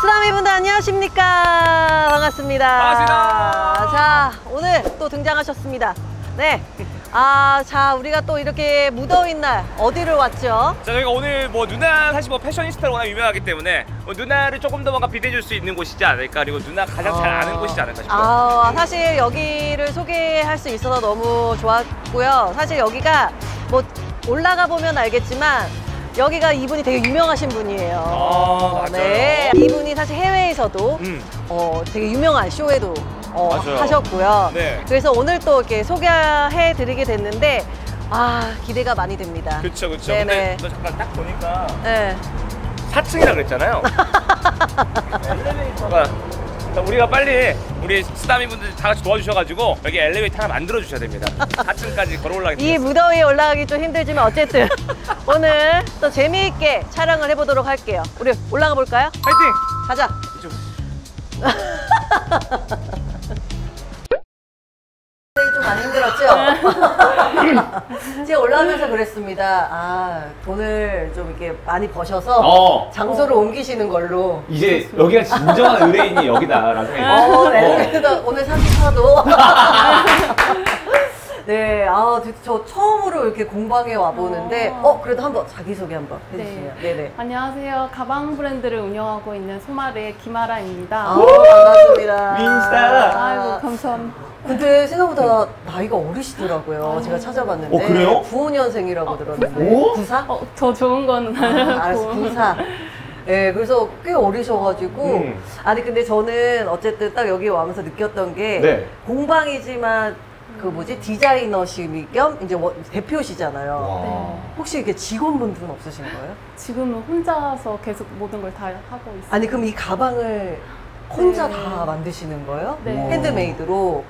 자, 쓰나미 분들 안녕하십니까? 반갑습니다. 반갑습니다. 자, 오늘 또 등장하셨습니다. 네. 아, 자, 우리가 또 이렇게 무더운 날 어디를 왔죠? 자 저희가 오늘 뭐 누나 사실 뭐 패셔니스타로 워낙 유명하기 때문에 뭐 누나를 조금 더 뭔가 비대해줄 수 있는 곳이지 않을까 그리고 누나 가장 잘 아는 곳이지 않을까 싶어요. 아, 사실 여기를 소개할 수 있어서 너무 좋았고요. 사실 여기가 뭐 올라가 보면 알겠지만 여기가 이분이 되게 유명하신 분이에요. 아, 맞아요. 네. 이분이 사실 해외에서도 음. 어, 되게 유명한 쇼에도 어. 하셨고요. 네. 그래서 오늘 또 이렇게 소개해 드리게 됐는데 아, 기대가 많이 됩니다. 그쵸. 네네. 근데 너 잠깐 딱 보니까 네. 4층이라 그랬잖아요. 엘리베이터가 자, 우리가 빨리 우리 스타미 분들 다 같이 도와주셔가지고 여기 엘리베이터 하나 만들어 주셔야 됩니다. 4층까지 걸어 이 올라가겠습니다. 무더위에 올라가기 좀 힘들지만 어쨌든 오늘 또 재미있게 촬영을 해보도록 할게요. 우리 올라가 볼까요? 파이팅! 가자. 이쪽. 좀 많이 힘들었죠? 제가 올라오면서 그랬습니다. 아, 돈을 좀 이렇게 많이 버셔서 어. 장소를 옮기시는 걸로. 이제 여기가 진정한 의뢰인이 여기다라는 생각이 어. 네. 그래서 오늘 34도. 네, 아, 저 처음으로 이렇게 공방에 와보는데, 어. 어, 그래도 한번 자기소개 한번 해주시면. 네. 네 안녕하세요. 가방 브랜드를 운영하고 있는 소마르의 김아라입니다. 아, 반갑습니다. 윈스타. 아이고 감사합니다. 근데 생각보다 나이가 어리시더라고요. 제가 찾아봤는데. 어, 그래요? 95년생이라고 들었는데. 오? 94? 어, 더 좋은 거는 아, 알았어, 알았고. 94. 네, 그래서 꽤 어리셔가지고. 음. 아니, 근데 저는 어쨌든 딱 여기 와면서 느꼈던 게. 네. 공방이지만 그 뭐지? 디자이너시 겸 이제 원- 대표시잖아요. 와. 혹시 이렇게 직원분들은 없으신 거예요? 지금은 혼자서 계속 모든 걸 다 하고 있어요. 아니, 그럼 이 가방을 혼자 네. 다 만드시는 거예요? 네. 핸드메이드로.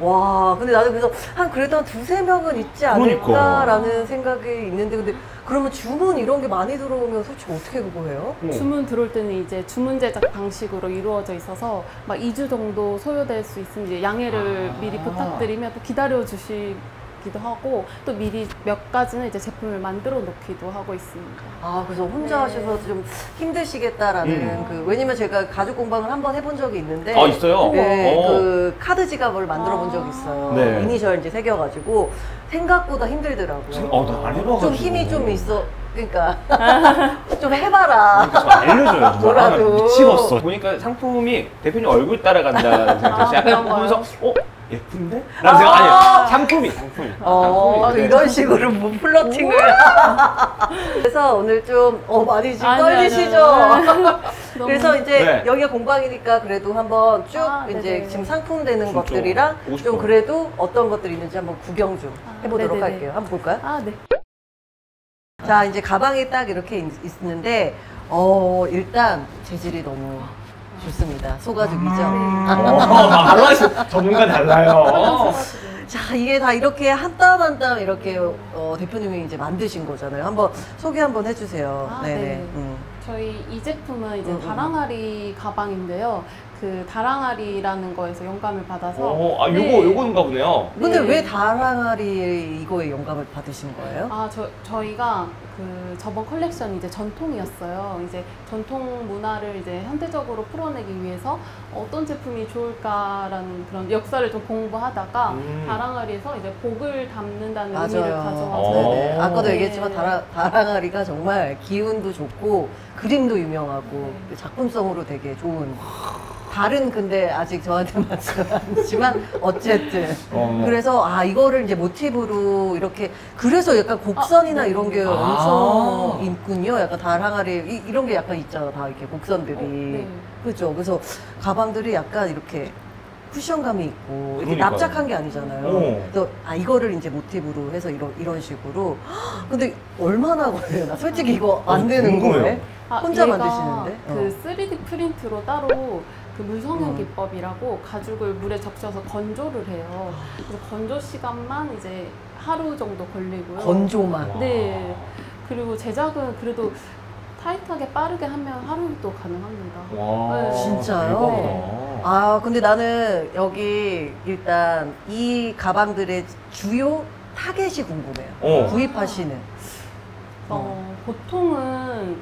와, 근데 나도 그래서 한 그래도 한 두세 명은 있지 그러니까. 않을까라는 생각이 있는데, 근데 그러면 주문 이런 게 많이 들어오면 솔직히 어떻게 그거 해요? 어. 주문 들어올 때는 이제 주문 제작 방식으로 이루어져 있어서 막 2주 정도 소요될 수 있으니 이제 양해를 아. 미리 부탁드리면 또 기다려 주시 기도 하고 또 미리 몇 가지는 이제 제품을 만들어 놓기도 하고 있습니다. 아, 그래서 혼자 네. 하셔서 좀 힘드시겠다라는 음. 그, 왜냐면 제가 가죽 공방을 한번 해본 적이 있는데. 아 있어요? 네, 어. 그 카드 지갑을 만들어 본 적이 있어요. 네. 이니셜 이제 새겨가지고 생각보다 힘들더라고요. 어, 나안 해봐가지고. 좀 힘이 좀 있어. 그러니까 좀 해봐라. 그러니까 좀 알려줘요. 뭐라도. 아, 미치겠어. 보니까 상품이 대표님 얼굴 따라간다는 생각이 들었어요. 아, 약간? 보면서 어 예쁜데? 라는 생각 아니에요. 상품이 상품이. 어, 상품이. 네. 이런 식으로 뭐 플러팅을. 그래서 오늘 좀, 어, 많이 지금 아니, 아니, 떨리시죠? 아니, 너무- 그래서 이제 네. 여기가 공방이니까 그래도 한번 쭉 아, 이제 네네. 지금 상품되는 진짜 것들이랑 보고 좀 싶어요. 그래도 어떤 것들이 있는지 한번 구경 좀 아, 해보도록 네네네. 할게요. 한번 볼까요? 아, 네. 자, 이제 가방이 딱 이렇게 있- 있는데, 어, 일단 재질이 너무 좋습니다. 소가죽이죠. 어, 달라요. 전문가 달라요. 자, 이게 다 이렇게 한 땀 한 땀 이렇게 어, 대표님이 이제 만드신 거잖아요. 한번 소개 한번 해주세요. 아, 네네. 네. 음. 저희 이 제품은 이제 음, 음. 다랑아리 가방인데요. 그 다랑아리라는 거에서 영감을 받아서 어, 아 요거 네. 요건가 보네요. 근데 네. 왜 다랑아리 이거에 영감을 받으신 거예요? 아, 저, 저희가 그 저번 컬렉션이 이제 전통이었어요. 이제 전통 문화를 이제 현대적으로 풀어내기 위해서 어떤 제품이 좋을까라는 그런 역사를 좀 공부하다가 음. 달항아리에서 이제 복을 담는다는 의미를 맞아요. 가져와서 어. 네네. 아까도 네. 얘기했지만 다라, 달항아리가 정말 기운도 좋고 그림도 유명하고 네. 작품성으로 되게 좋은. 다른 근데 아직 저한테 맞지는 않지만 어쨌든 어. 그래서 아 이거를 이제 모티브로 이렇게 그래서 약간 곡선이나 아, 네. 이런 게 아. 엄청 있군요. 약간 다랑아리 이, 런게 약간 있잖아 다 이렇게 곡선들이 어, 네. 그죠. 그래서 가방들이 약간 이렇게 쿠션감이 있고 이렇게 그러니까요. 납작한 게 아니잖아요. 어. 그래서 아 이거를 이제 모티브로 해서 이런 이런 식으로. 헉, 근데 얼마나 걸려요? 나 솔직히 이거 안 어, 되는. 거예요. 아, 혼자 얘가 만드시는데? 그 3D 프린트로 따로 그 물성형 음. 기법이라고 가죽을 물에 적셔서 건조를 해요. 그래서 건조 시간만 이제 하루 정도 걸리고요. 건조만. 네. 그리고 제작은 그래도 타이트하게 빠르게 하면 하루도 가능합니다. 와. 네. 진짜요? 대박이다. 아 근데 나는 여기 일단 이 가방들의 주요 타겟이 궁금해요. 어. 구입하시는. 어, 보통은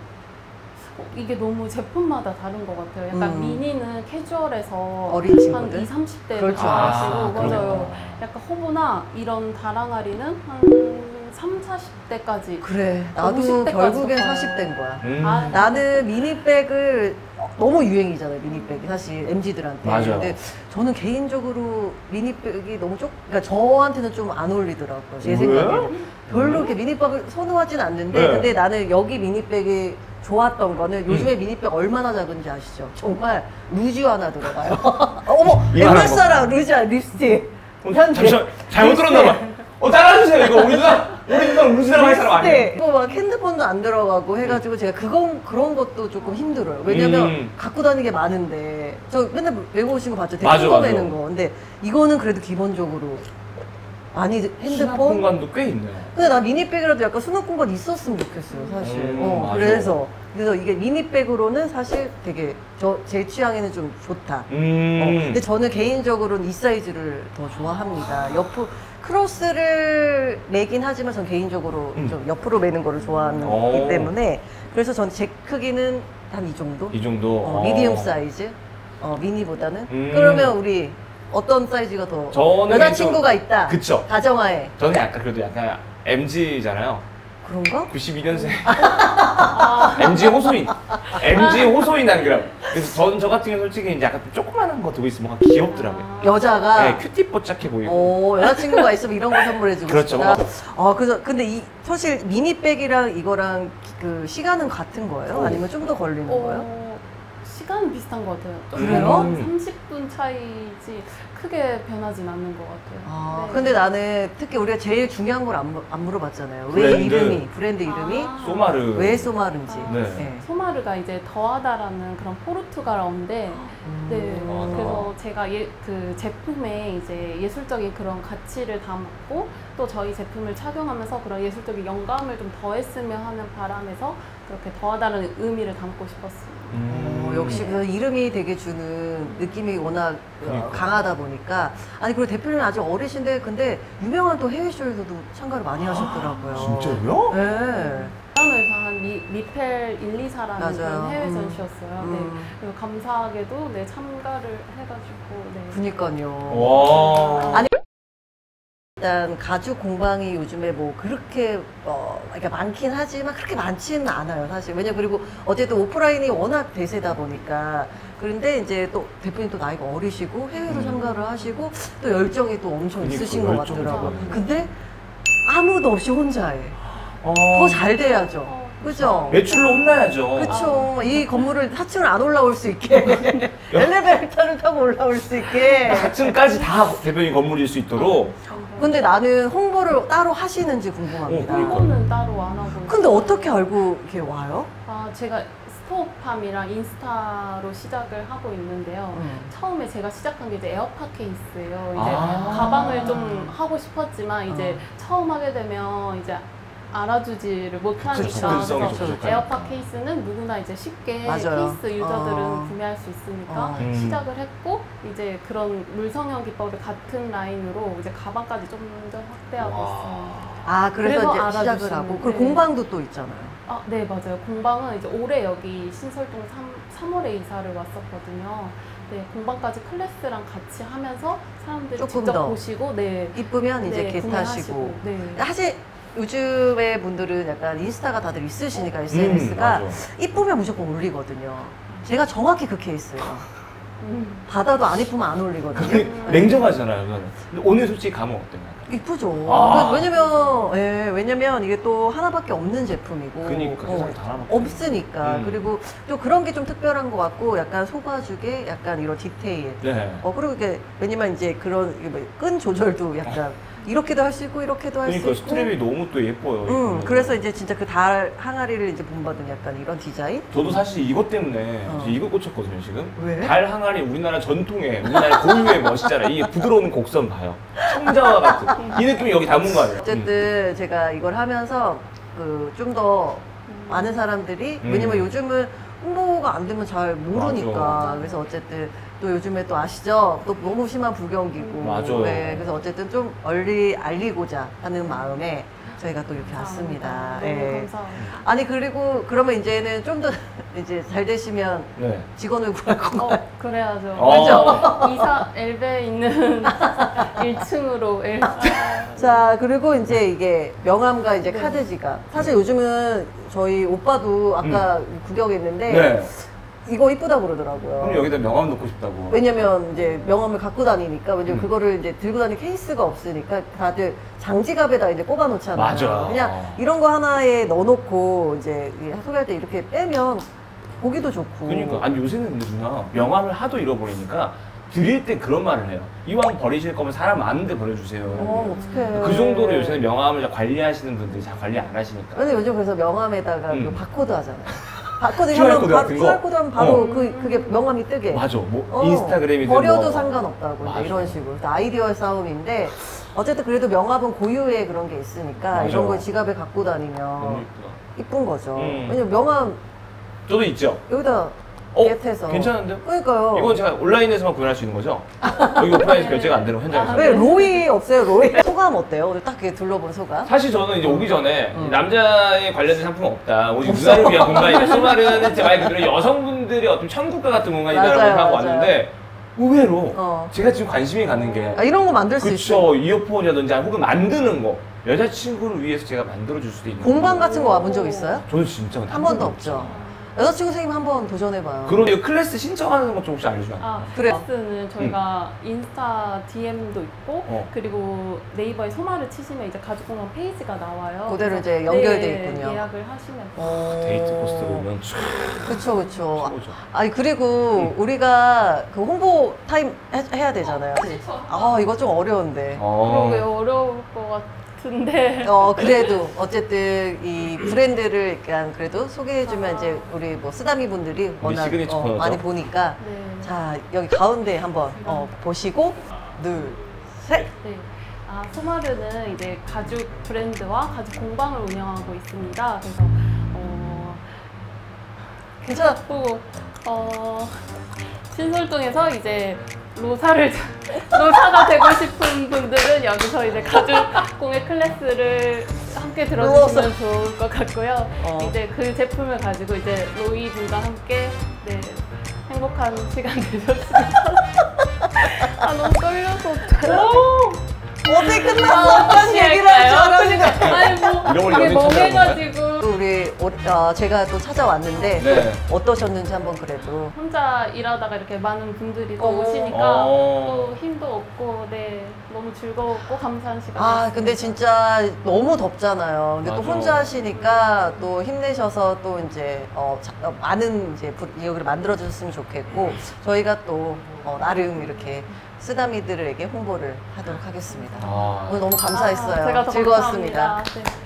이게 너무 제품마다 다른 것 같아요. 약간 음. 미니는 캐주얼에서 어린 한 친구들? 20, 30대 그렇죠. 아, 맞아요. 그러네요. 약간 허브나 이런 다랑아리는 한 3, 40대까지 그래 나도 50대까지 결국엔 가요. 40대인 거야. 음. 아, 나는 미니백을 너무 유행이잖아요 미니백이 사실 MZ들한테. 맞아요. 근데 저는 개인적으로 미니백이 너무 쪽, 그러니까 저한테는 좀 안 어울리더라고요 제 왜? 생각에는. 별로 이렇게 미니백을 선호하진 않는데, 네. 근데 나는 여기 미니백이 좋았던 거는 요즘에 미니백 얼마나 작은지 아시죠? 정말 루즈 하나 들어가요. 어머 이만한 옛날 거. 사람 루즈 립스틱. 어, 현재. 잠시만 잘못 들었나 봐. 어 따라주세요 이거 우리 누나 우리 누나 루즈라고 할 사람 아니에요. 네. 그거 막 핸드폰도 안 들어가고 해가지고 제가 그건 그런 것도 조금 힘들어요. 왜냐면 음. 갖고 다니는 게 많은데 저 맨날 메고 오신 거 봤죠? 맞아, 큰거 맞아. 매는 거. 근데 이거는 그래도 기본적으로 수납 핸드폰. 공간도 꽤 있네요. 근데 나 미니백이라도 약간 수납 공간 있었으면 좋겠어요, 사실. 음, 어, 맞아. 그래서 그래서 이게 미니백으로는 사실 되게 저 제 취향에는 좀 좋다. 어, 음. 근데 저는 개인적으로는 이 사이즈를 더 좋아합니다. 옆으로 크로스를 매긴 하지만 전 개인적으로 음. 좀 옆으로 매는 거를 좋아하는 오. 거기 때문에 그래서 전 제 크기는 한 이 정도? 이 정도. 어, 어. medium 사이즈? 어, 미니보다는? 음. 그러면 우리 어떤 사이즈가 더 저는 여자친구가 좀- 있다. 그쵸. 가정하에. 저는 약간 그래도 약간 MG잖아요. 그런가? 92년생. MG 호소인. MG 호소인 한그람. 그래서 전 저 같은 경우 솔직히 이제 약간 좀 조그만한 거 두고 있으면 뭔가 귀엽더라고요. 아. 여자가 네, 큐티 뽀짝해 보이고. 어, 여자친구가 있으면 이런 거 선물해주고 그렇죠. 싶다. 아, 그래서 근데 이 사실 미니백이랑 이거랑 그 시간은 같은 거예요? 어. 아니면 좀 더 걸리는 거예요? 어, 시간은 비슷한 것 같아요. 좀 그래요? 한 30분 차이지 크게 변하진 않는 것 같아요. 아, 네. 근데 나는 특히 우리가 제일 중요한 걸 안 안 물어봤잖아요. 왜 브랜드. 이름이 브랜드 이름이 아. 소마르. 왜 소마른지. 아. 네. 소마르가 이제 더하다라는 그런 포르투갈어인데 음. 네, 아. 그래서 제가 예, 그 제품에 이제 예술적인 그런 가치를 담았고 또 저희 제품을 착용하면서 그런 예술적인 영감을 좀 더했으면 하는 바람에서 그렇게 더하다는 의미를 담고 싶었어요. 음. 어, 역시 그 이름이 되게 주는 느낌이 워낙 어, 그러니까. 강하다 보니까 아니 그리고 대표님 아직 어리신데 근데 유명한 또 해외 쇼에서도 참가를 많이 하셨더라고요. 아, 진짜요? 네. 부산에서 한 미, 미펠 1, 2, 4라는 맞아요. 해외 음. 전시였어요. 네. 음. 그리고 감사하게도 네, 참가를 해가지고 네. 그니까요. 와. 아니, 일단 가죽 공방이 요즘에 뭐 그렇게 어 그러니까 많긴 하지만 그렇게 많지는 않아요 사실 왜냐 그리고 어쨌든 오프라인이 워낙 대세다 보니까 그런데 이제 또 대표님 또 나이가 어리시고 해외로 음. 참가를 하시고 또 열정이 또 엄청 있으신 것 같더라고요. 근데 아무도 없이 혼자 해 어. 더잘 돼야죠 어, 그죠? 매출로 혼나야죠. 그쵸. 이 건물을 4층을 안 올라올 수 있게. 엘리베이터를 타고 올라올 수 있게. 4층까지 다 대표님 건물일 수 있도록. 근데 나는 홍보를 따로 하시는지 어, 궁금합니다. 그러니까. 홍보는 따로 안 하고 근데 어떻게 알고 이렇게 와요? 아, 제가 스토어팜이랑 인스타로 시작을 하고 있는데요. 음. 처음에 제가 시작한 게 이제 에어팟 케이스예요. 이제 아. 가방을 좀 하고 싶었지만 이제 어. 처음 하게 되면 이제 알아주지를 못하니까 그래서. 에어팟 케이스는 누구나 이제 쉽게 맞아요. 케이스 유저들은 어. 구매할 수 있으니까 어. 음. 시작을 했고 이제 그런 물성형 기법을 같은 라인으로 이제 가방까지 좀 더 확대하고 와. 있어요. 아, 그래서, 그래서 이제 시작을 하고. 그리고 네. 공방도 또 있잖아요. 아, 네, 맞아요. 공방은 이제 올해 여기 신설동 3, 3월에 이사를 왔었거든요. 네, 공방까지 클래스랑 같이 하면서 사람들이 직접 더. 보시고, 네. 이쁘면 이제 네, 타시고. 네. 사실 요즘의 분들은 약간 인스타가 다들 있으시니까 음, SNS가 맞아. 이쁘면 무조건 올리거든요. 제가 정확히 그 케이스예요. 음. 받아도 안 이쁘면 안 올리거든요. 그 냉정하잖아요. 근데 오늘 솔직히 감은 어땠나요? 이쁘죠. 아. 왜냐면, 예, 왜냐면 이게 또 하나밖에 없는 제품이고. 그니까, 어, 세상에 다 하나밖에 없으니까. 음. 그리고 또 그런 게 좀 특별한 것 같고, 약간 소가죽에 약간 이런 디테일. 네. 어, 그리고 이게, 왜냐면 이제 그런, 이게 뭐끈 조절도 약간, 이렇게도 할 수 있고, 이렇게도 할수 그러니까 있고. 스트랩이 너무 또 예뻐요. 음, 이거는. 그래서 이제 진짜 그 달 항아리를 이제 본받은 약간 이런 디자인? 저도 사실 이것 때문에 어. 이거 꽂혔거든요, 지금. 왜? 달 항아리 우리나라 전통의, 우리나라 고유의 멋이잖아요. 이게 부드러운 곡선 봐요. 청자와 같은. 이 느낌이 여기 담은 거 아니에요? 어쨌든 제가 이걸 하면서 그 좀 더 많은 사람들이 음. 왜냐면 요즘은 홍보가 안 되면 잘 모르니까 맞아. 그래서 어쨌든 또 요즘에 또 아시죠 또 너무 심한 부경기고 맞아요. 네, 그래서 어쨌든 좀 얼리 알리고자 하는 마음에 저희가 또 이렇게 왔습니다. 예. 너무 감사합니다. 아니 그리고 그러면 이제는 좀 더 이제 잘 되시면 네. 직원을 구할 건가요? 어, 그래야죠. 어. 이사 엘베 있는 1층으로 엘. 자 그리고 이제 이게 명함과 이제 네. 카드 지갑. 사실 요즘은 저희 오빠도 아까 구경했는데 네. 이거 이쁘다 그러더라고요. 그럼 여기다 명함 넣고 싶다고. 왜냐면 이제 명함을 갖고 다니니까 왜냐면 음. 그거를 이제 들고 다니는 케이스가 없으니까 다들 장지갑에다 이제 꼽아 놓잖아요. 맞아. 그냥 이런 거 하나에 넣어 놓고 이제 이 소개할 때 이렇게 빼면 보기도 좋고. 그러니까 아니 요새는 누나 명함을 하도 잃어버리니까 드릴 때 그런 말을 해요. 이왕 버리실 거면 사람 많은데 버려주세요. 어 어떡해. 그 정도로 요새는 명함을 관리하시는 분들이 잘 관리 안 하시니까. 근데 요즘 그래서 명함에다가 음. 그 바코드 하잖아요. 바코드 QR 하면 코드 같은 거? QR 코드 하면 바로 어. 그 그게 명함이 뜨게. 맞아. 뭐 어, 인스타그램이든 버려도 뭐. 상관없다고 맞아. 이런 식으로 아이디어 싸움인데 어쨌든 그래도 명함은 고유의 그런 게 있으니까 맞아. 이런 걸 지갑에 갖고 다니면. 이쁜 거죠. 음. 왜냐면 명함 저도 있죠. 여기다 어, 겟해서 괜찮은데요? 그러니까요. 이건 제가 온라인에서만 구현할 수 있는 거죠? 여기 오프라인에서 결제가 안 되는 현장에서. 왜 로이 없어요 로이? 소감 어때요? 오늘 딱 이렇게 둘러본 소감? 사실 저는 이제 오기 전에 음. 남자에 관련된 상품은 없다. 오직 누나를 위한 공간이다. 수많은 제말 그대로 여성분들의 어떤 천국과 같은 공간이다라고 맞아요, 하고 맞아요. 왔는데 의외로 어. 제가 지금 관심이 가는 게 아, 이런 거 만들 수 있어요. 그쵸 이어폰이라든지 혹은 만드는 거 여자친구를 위해서 제가 만들어줄 수도 있는 공방. 같은 거 와본 적 있어요? 저는 진짜 한 번도 없죠. 여자친구 생기면 한번 도전해봐요. 그럼 이거 클래스 신청하는 것좀 혹시 알려주면 안 돼요? 아, 그래. 클래스는 저희가 인스타 DM도 있고 어. 그리고 네이버에 소마르를 치시면 이제 가죽공방 페이지가 나와요. 그대로 그래서 이제 연결돼 네, 있군요. 예약을 하시면. 어. 데이트 코스로 보면 그쵸 그쵸. 최고죠. 아니 그리고 우리가 그 홍보 타임 해, 해야 되잖아요. 아 이거 좀 어려운데. 어. 그러게 어려울 것 같 은데. 어 그래도 어쨌든 이 브랜드를 약간 그래도 소개해주면 이제 우리 뭐 쓰다미 분들이 워낙 어. 많이 보니까 네. 자 여기 가운데 한번 어, 보시고 둘 셋. 네. 아, 소마르는 이제 가죽 브랜드와 가죽 공방을 운영하고 있습니다. 그래서 어, 괜찮아. 또 어, 신설동에서 이제 로사를 로사가 되고 싶은 분들은 여기서 이제 가죽 공예 클래스를 함께 들어주시면 좋을 것 같고요. 어. 이제 그 제품을 가지고 이제 로이 분과 함께 네, 행복한 시간 되셨으면 아 너무 떨려서 어떡해요. 어떻게 끝났어? 아, 어떤 얘기를 할줄 할까요? 알았는데. 아니 뭐 이게 멍해가지고 어, 제가 또 찾아왔는데 네. 어떠셨는지 한번 그래도 혼자 일하다가 이렇게 많은 분들이 또 어. 오시니까 어. 또 힘도 없고 네 너무 즐거웠고 감사한 시간. 아 근데 진짜 너무 덥잖아요. 근데 또 맞아. 혼자 하시니까 또 힘내셔서 또 이제 어, 자- 어, 많은 이제 부- 여기를 만들어 주셨으면 좋겠고 저희가 또 어, 나름 이렇게 쓰다미들에게 홍보를 하도록 하겠습니다. 아. 오늘 너무 감사했어요. 아, 제가 더 즐거웠습니다. 감사합니다. 네.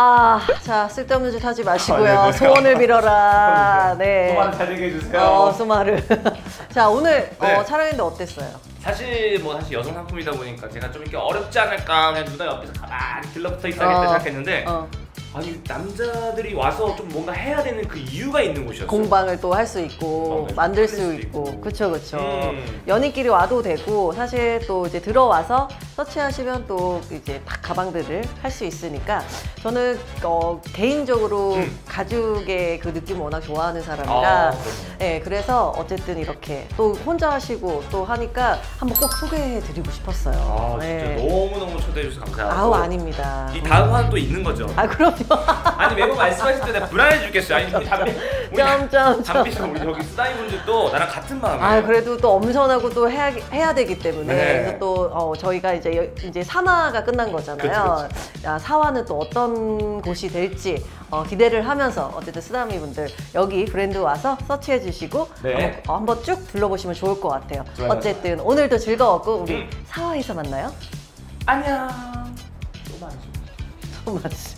아, 자 쓸데없는 짓 하지 마시고요. 아, 네, 네. 소원을 빌어라. 네. 소만 잘 되게 해주세요. 어, 소마를. 자 오늘 네. 어, 촬영했는데 어땠어요? 사실 뭐 사실 여성 상품이다 보니까 제가 좀 이렇게 어렵지 않을까 그냥 누나 옆에서 가만히 들러붙어 있어야겠다 어, 생각했는데 어, 아니 남자들이 와서 좀 뭔가 해야 되는 그 이유가 있는 곳이었어. 공방을 또 할 수 있고 만들 할수 있고. 그쵸 그쵸 음. 연인끼리 와도 되고 사실 또 이제 들어와서 서치하시면 또 이제 다 가방들을 할 수 있으니까 저는 어, 개인적으로 음. 가죽의 그 느낌 을 워낙 좋아하는 아, 사람이라 그럼요. 네, 그래서 어쨌든 이렇게 또 혼자 하시고 또 하니까 한번 꼭 소개해 드리고 싶었어요. 아 진짜 네. 너무 너무 초대해 주셔서 감사하고. 아우 아닙니다. 이 다음 화는 또 있는 거죠. 아 그럼요. 아니 매번 말씀하실 때 내가 불안해 죽겠어요. 아니 우리 담비 우리 점점점. 담비랑 우리 저기 스타이 분들도 나랑 같은 마음이에요. 아 그래도 또 엄선하고 또 해야, 해야 되기 때문에 네. 그래서 또 어, 저희가 이제 여- 이제 3화가 끝난 거잖아요. 4화는 또 어떤 곳이 될지 어, 기대를 하면서 어쨌든 쓰다미 분들 여기 브랜드 와서 서치해 주시고 네. 한번, 어, 한번 쭉 둘러보시면 좋을 것 같아요. 좋아요. 어쨌든 오늘도 즐거웠고 우리 음. 4화에서 만나요. 안녕. 또 줘. 또 맞지.